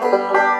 Música